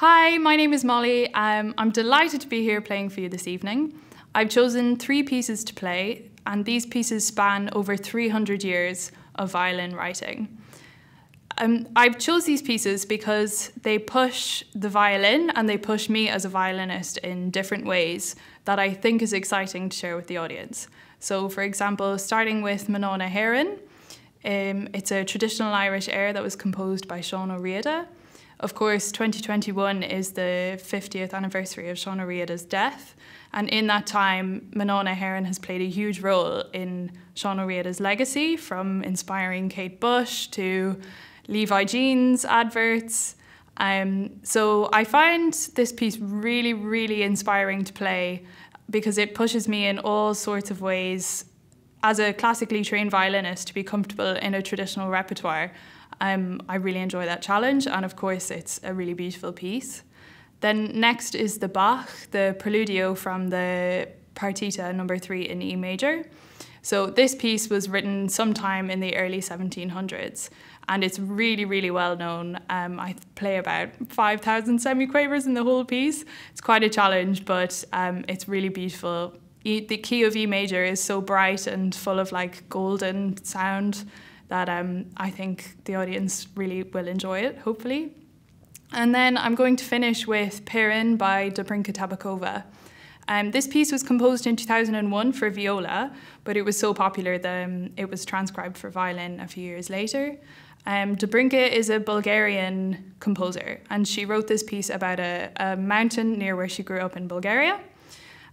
Hi, my name is Mollie. Um, I'm delighted to be here playing for you this evening. I've chosen three pieces to play, and these pieces span over 300 years of violin writing. Um, I chose these pieces because they push the violin and they push me as a violinist in different ways that I think is exciting to share with the audience. So, for example, starting with Mná na hÉireann, um, it's a traditional Irish air that was composed by Sean Ó Riada. Of course, 2021 is the 50th anniversary of Sean Ó Riada's death, and in that time, Mná na hÉireann has played a huge role in Sean Ó Riada's legacy, from inspiring Kate Bush to Levi Jeans adverts. Um, so I find this piece really, really inspiring to play because it pushes me in all sorts of ways as a classically trained violinist to be comfortable in a traditional repertoire. Um, I really enjoy that challenge, and of course, it's a really beautiful piece. Then next is the Bach, the Preludio from the Partita number three in E major. So this piece was written sometime in the early 1700s, and it's really, really well known. Um, I play about 5,000 semiquavers in the whole piece. It's quite a challenge, but um, it's really beautiful. E, the key of E major is so bright and full of like golden sound that um, I think the audience really will enjoy it, hopefully. And then I'm going to finish with Pirin by Dobrinka Tabakova. Um, this piece was composed in 2001 for viola, but it was so popular that um, it was transcribed for violin a few years later. Um, Dobrinka is a Bulgarian composer, and she wrote this piece about a, a mountain near where she grew up in Bulgaria.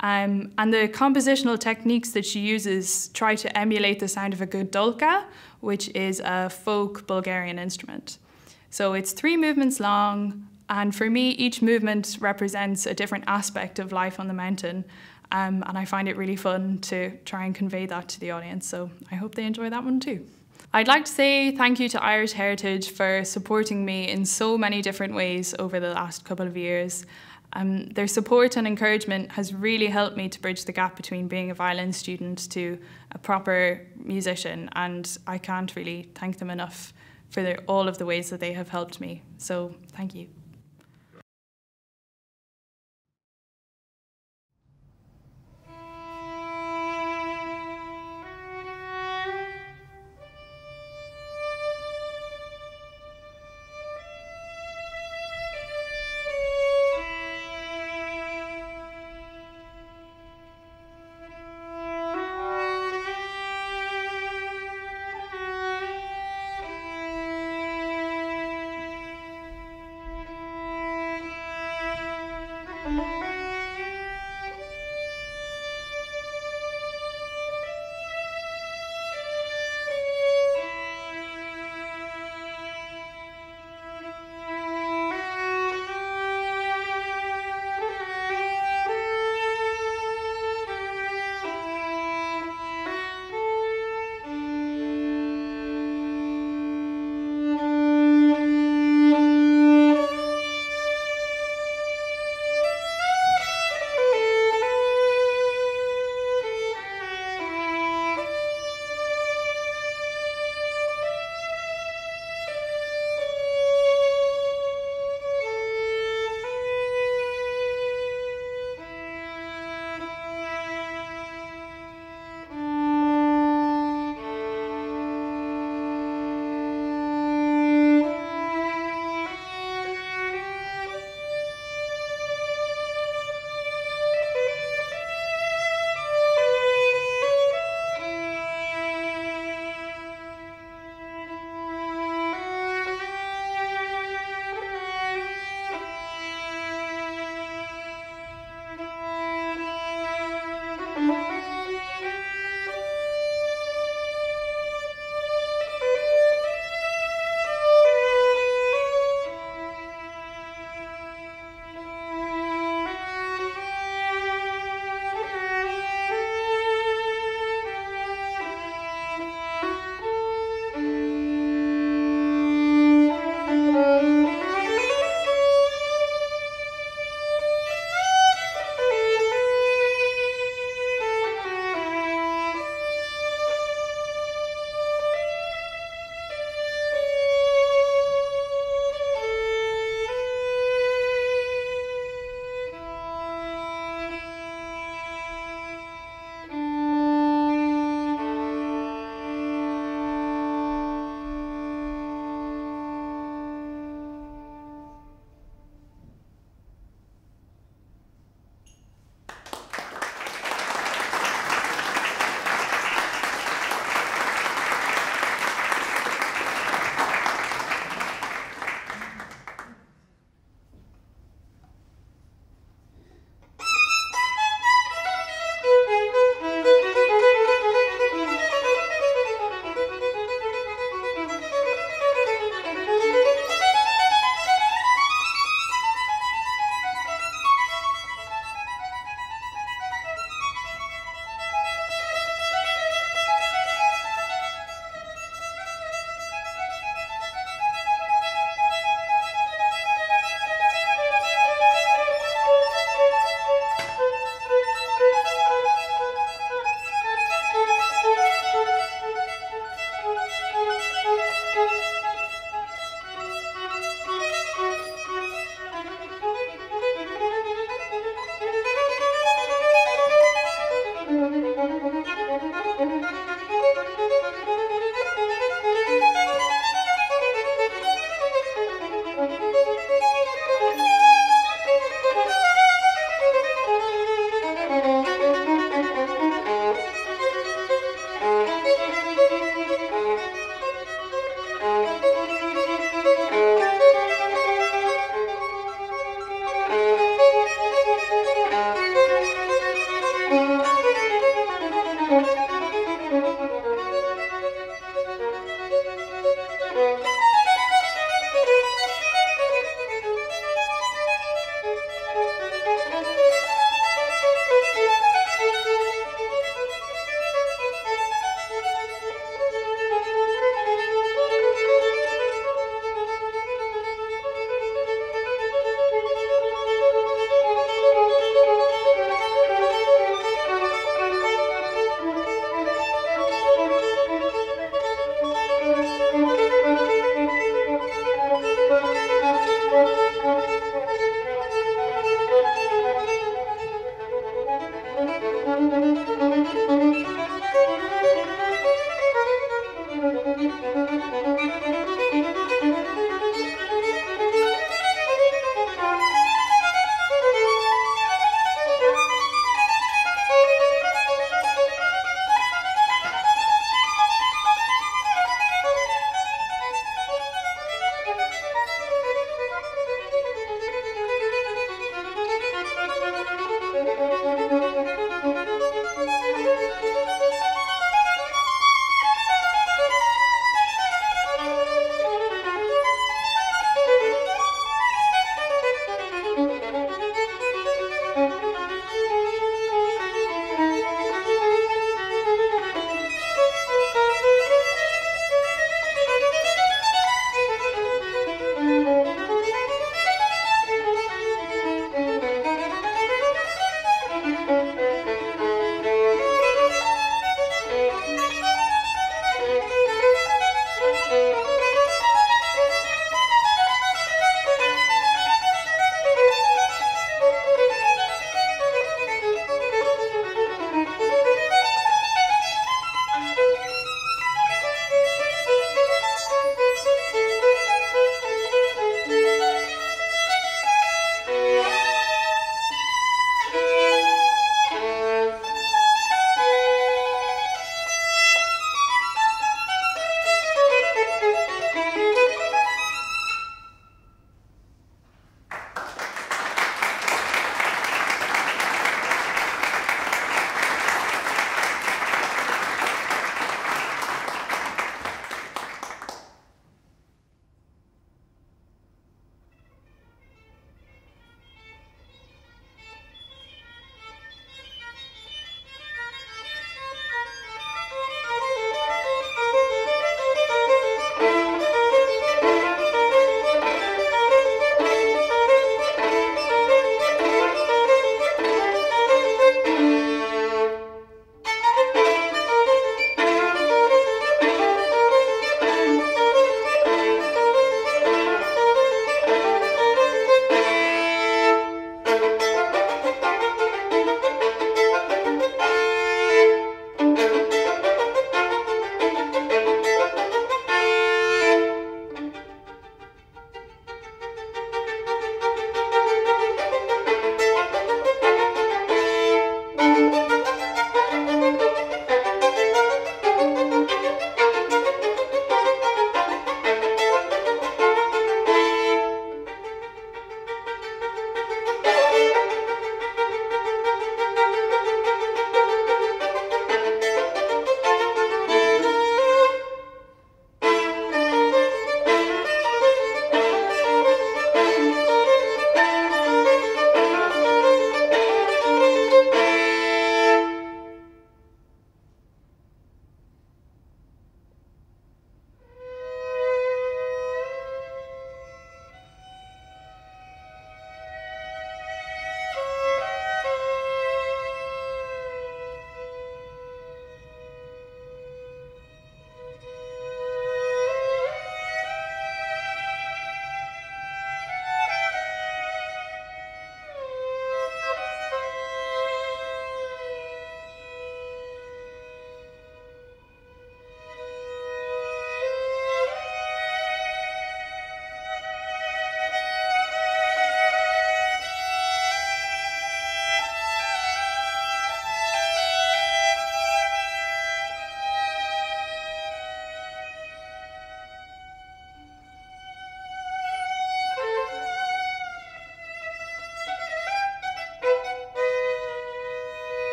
Um, and the compositional techniques that she uses try to emulate the sound of a gadulka, which is a folk Bulgarian instrument. So it's three movements long, and for me, each movement represents a different aspect of life on the mountain. Um, and I find it really fun to try and convey that to the audience. So I hope they enjoy that one too. I'd like to say thank you to Irish Heritage for supporting me in so many different ways over the last couple of years. Um, their support and encouragement has really helped me to bridge the gap between being a violin student to a proper musician, and I can't really thank them enough for their, all of the ways that they have helped me. So, thank you.